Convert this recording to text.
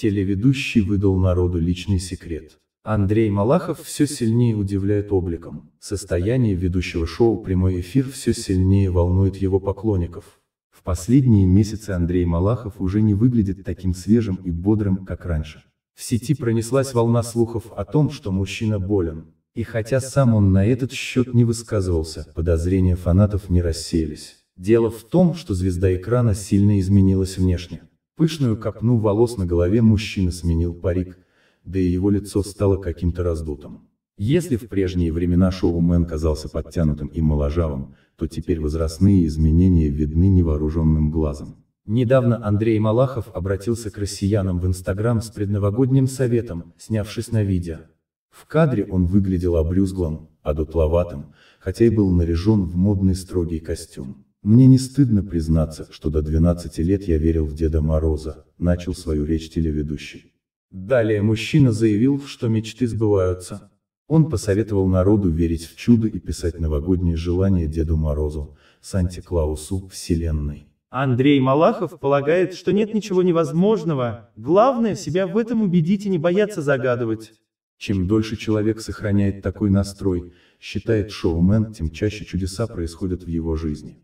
Телеведущий выдал народу личный секрет. Андрей Малахов все сильнее удивляет обликом. Состояние ведущего шоу «Прямой эфир» все сильнее волнует его поклонников. В последние месяцы Андрей Малахов уже не выглядит таким свежим и бодрым, как раньше. В сети пронеслась волна слухов о том, что мужчина болен. И хотя сам он на этот счет не высказывался, подозрения фанатов не рассеялись. Дело в том, что звезда экрана сильно изменилась внешне. Пышную копну волос на голове мужчина сменил парик, да и его лицо стало каким-то раздутым. Если в прежние времена шоумен казался подтянутым и моложавым, то теперь возрастные изменения видны невооруженным глазом. Недавно Андрей Малахов обратился к россиянам в Инстаграм с предновогодним советом, снявшись на видео. В кадре он выглядел обрюзглым, одутловатым, хотя и был наряжен в модный строгий костюм. Мне не стыдно признаться, что до 12 лет я верил в Деда Мороза, начал свою речь телеведущий. Далее мужчина заявил, что мечты сбываются. Он посоветовал народу верить в чудо и писать новогодние желания Деду Морозу, Санте-Клаусу, Вселенной. Андрей Малахов полагает, что нет ничего невозможного, главное себя в этом убедить и не бояться загадывать. Чем дольше человек сохраняет такой настрой, считает шоумен, тем чаще чудеса происходят в его жизни.